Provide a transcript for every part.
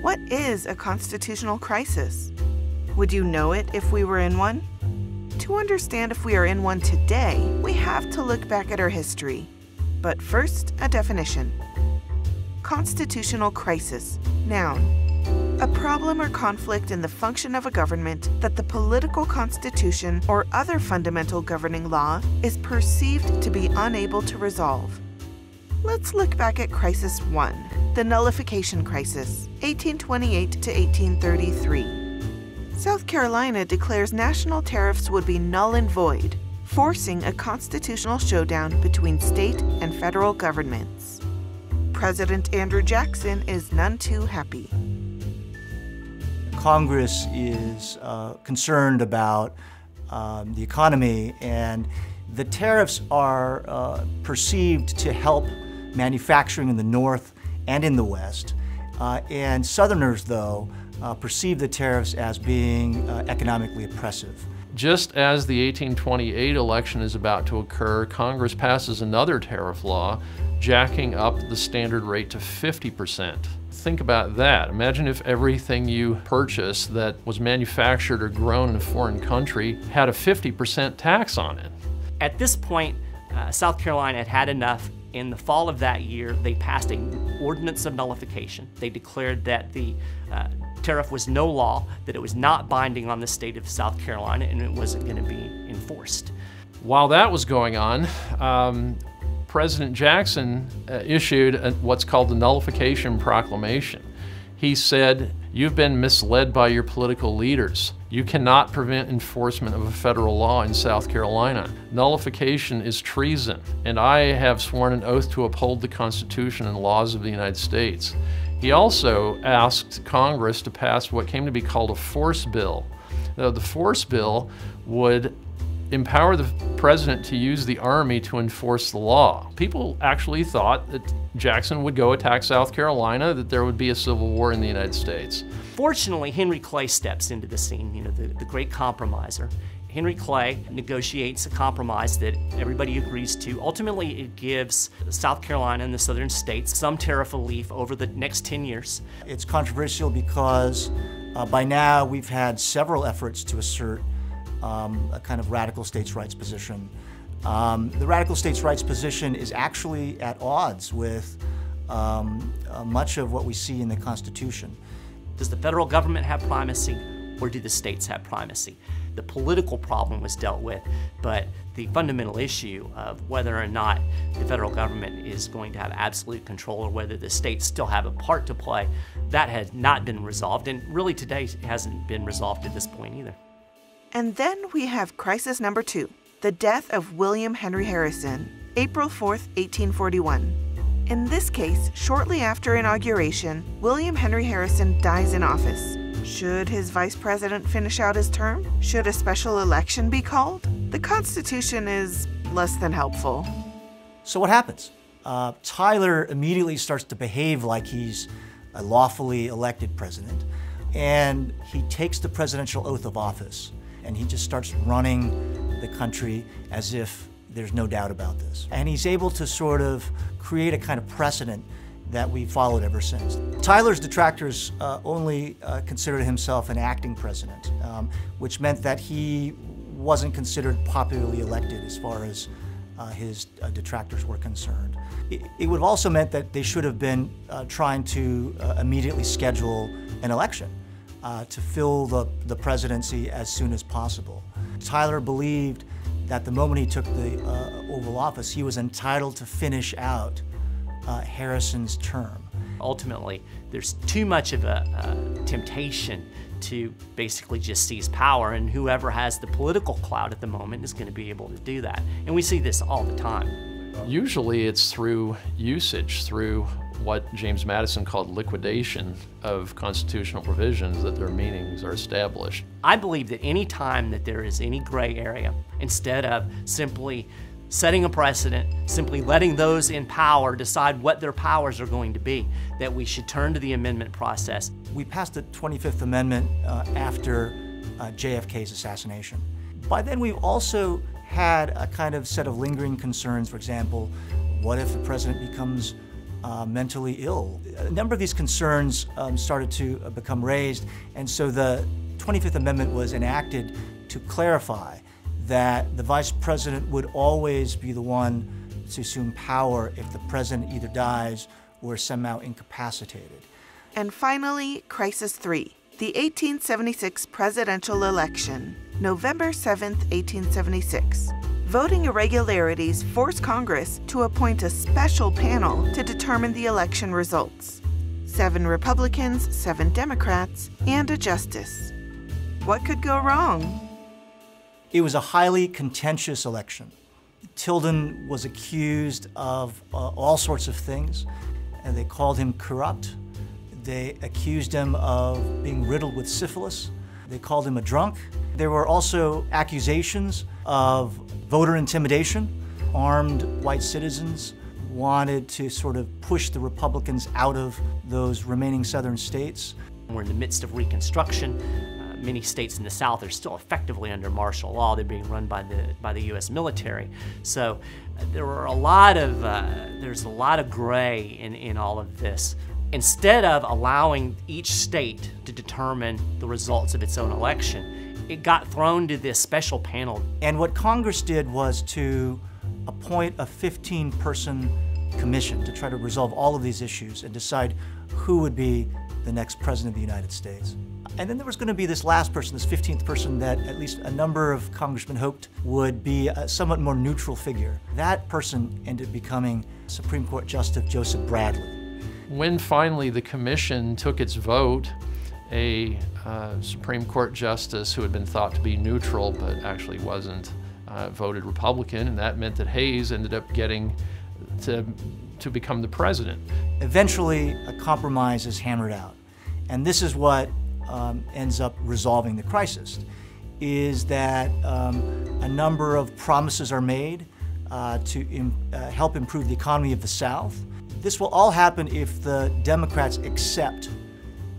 What is a constitutional crisis? Would you know it if we were in one? To understand if we are in one today, we have to look back at our history. But first, a definition. Constitutional crisis, noun. A problem or conflict in the function of a government that the political constitution or other fundamental governing law is perceived to be unable to resolve. Let's look back at Crisis 1, the Nullification Crisis, 1828 to 1833. South Carolina declares national tariffs would be null and void, forcing a constitutional showdown between state and federal governments. President Andrew Jackson is none too happy. Congress is uh, concerned about um, the economy, and the tariffs are uh, perceived to help manufacturing in the North and in the West. Uh, and Southerners, though, uh, perceive the tariffs as being uh, economically oppressive. Just as the 1828 election is about to occur, Congress passes another tariff law jacking up the standard rate to 50 percent. Think about that. Imagine if everything you purchase that was manufactured or grown in a foreign country had a 50% tax on it. At this point, uh, South Carolina had had enough. In the fall of that year, they passed an ordinance of nullification. They declared that the uh, tariff was no law, that it was not binding on the state of South Carolina, and it wasn't going to be enforced. While that was going on, um, President Jackson uh, issued a, what's called the Nullification Proclamation. He said, You've been misled by your political leaders. You cannot prevent enforcement of a federal law in South Carolina. Nullification is treason, and I have sworn an oath to uphold the Constitution and laws of the United States. He also asked Congress to pass what came to be called a force bill. Now, the force bill would empower the president to use the army to enforce the law. People actually thought that Jackson would go attack South Carolina, that there would be a civil war in the United States. Fortunately, Henry Clay steps into the scene, you know, the, the great compromiser. Henry Clay negotiates a compromise that everybody agrees to. Ultimately, it gives South Carolina and the southern states some tariff relief over the next 10 years. It's controversial because uh, by now we've had several efforts to assert um, a kind of radical states' rights position. Um, the radical states' rights position is actually at odds with um, uh, much of what we see in the Constitution. Does the federal government have primacy or do the states have primacy? The political problem was dealt with, but the fundamental issue of whether or not the federal government is going to have absolute control or whether the states still have a part to play, that has not been resolved, and really today hasn't been resolved at this point either. And then we have crisis number two the death of William Henry Harrison, April 4, 1841. In this case, shortly after inauguration, William Henry Harrison dies in office. Should his vice president finish out his term? Should a special election be called? The Constitution is less than helpful. So, what happens? Uh, Tyler immediately starts to behave like he's a lawfully elected president, and he takes the presidential oath of office and he just starts running the country as if there's no doubt about this. And he's able to sort of create a kind of precedent that we've followed ever since. Tyler's detractors uh, only uh, considered himself an acting president, um, which meant that he wasn't considered popularly elected as far as uh, his uh, detractors were concerned. It, it, would have also meant that they should have been uh, trying to uh, immediately schedule an election uh, to fill the, the presidency as soon as possible. Tyler believed that the moment he took the uh, Oval Office, he was entitled to finish out uh, Harrison's term. Ultimately, there's too much of a, a temptation to basically just seize power, and whoever has the political clout at the moment is going to be able to do that. And we see this all the time. Usually it's through usage, through what James Madison called liquidation of constitutional provisions that their meanings are established. I believe that any time that there is any gray area, instead of simply setting a precedent, simply letting those in power decide what their powers are going to be, that we should turn to the amendment process. We passed the 25th Amendment uh, after uh, JFK's assassination. By then, we've also had a kind of set of lingering concerns. For example, what if the president becomes uh, mentally ill. A number of these concerns um, started to uh, become raised, and so the 25th Amendment was enacted to clarify that the vice president would always be the one to assume power if the president either dies or is somehow incapacitated. And finally, Crisis 3 the 1876 presidential election, November 7, 1876. Voting irregularities forced Congress to appoint a special panel to determine the election results. Seven Republicans, seven Democrats, and a justice. What could go wrong? It was a highly contentious election. Tilden was accused of uh, all sorts of things, and they called him corrupt. They accused him of being riddled with syphilis. They called him a drunk. There were also accusations of voter intimidation. Armed white citizens wanted to sort of push the Republicans out of those remaining southern states. We're in the midst of Reconstruction many states in the South are still effectively under martial law. They're being run by the by the U.S. military. So uh, there were a lot of uh, there's a lot of gray in in all of this. Instead of allowing each state to determine the results of its own election, it got thrown to this special panel. And what Congress did was to appoint a 15 person commission to try to resolve all of these issues and decide who would be the next president of the United States. And then there was going to be this last person, this 15th person, that at least a number of congressmen hoped would be a somewhat more neutral figure. That person ended up becoming Supreme Court Justice Joseph Bradley. When finally the commission took its vote, a uh, Supreme Court justice who had been thought to be neutral but actually wasn't uh, voted Republican, and that meant that Hayes ended up getting to, to become the president. Eventually, a compromise is hammered out. And this is what um, ends up resolving the crisis is that um, a number of promises are made uh, to Im uh, help improve the economy of the South. This will all happen if the Democrats accept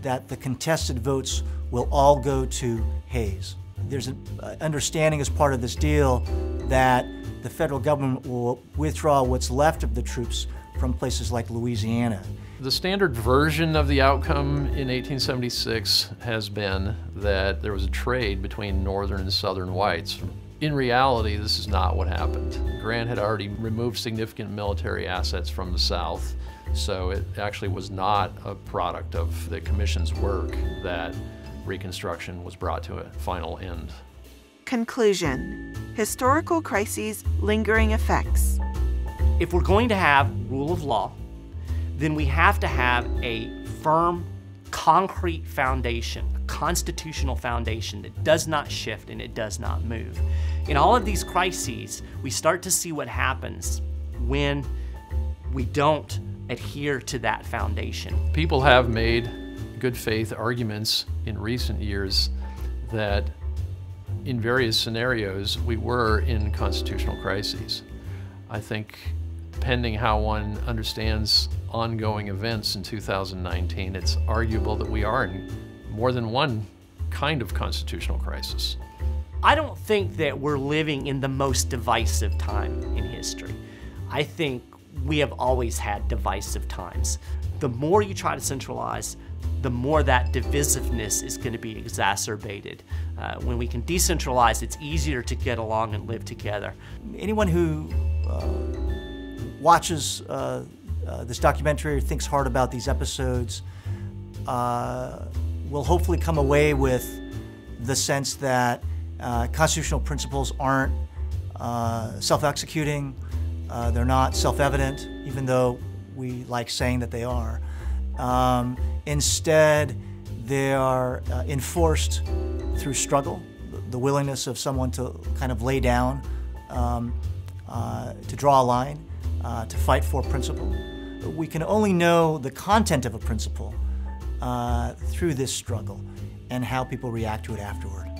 that the contested votes will all go to Hayes. There's an uh, understanding as part of this deal that the federal government will withdraw what's left of the troops from places like Louisiana. The standard version of the outcome in 1876 has been that there was a trade between northern and southern whites. In reality, this is not what happened. Grant had already removed significant military assets from the South, so it actually was not a product of the Commission's work that Reconstruction was brought to a final end. Conclusion Historical crises, lingering effects. If we're going to have rule of law, then we have to have a firm, concrete foundation, a constitutional foundation that does not shift and it does not move. In all of these crises, we start to see what happens when we don't adhere to that foundation. People have made good faith arguments in recent years that in various scenarios we were in constitutional crises. I think depending how one understands ongoing events in 2019, it's arguable that we are in more than one kind of constitutional crisis. I don't think that we're living in the most divisive time in history. I think we have always had divisive times. The more you try to centralize, the more that divisiveness is going to be exacerbated. Uh, when we can decentralize, it's easier to get along and live together. Anyone who uh, watches uh, uh, this documentary or thinks hard about these episodes uh, will hopefully come away with the sense that uh, constitutional principles aren't uh, self-executing, uh, they're not self-evident, even though we like saying that they are. Um, instead, they are enforced through struggle, the willingness of someone to kind of lay down, um, to draw a line, uh, to fight for principle. We can only know the content of a principle uh, through this struggle and how people react to it afterward.